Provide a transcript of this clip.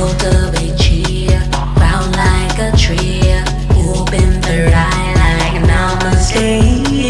like a stay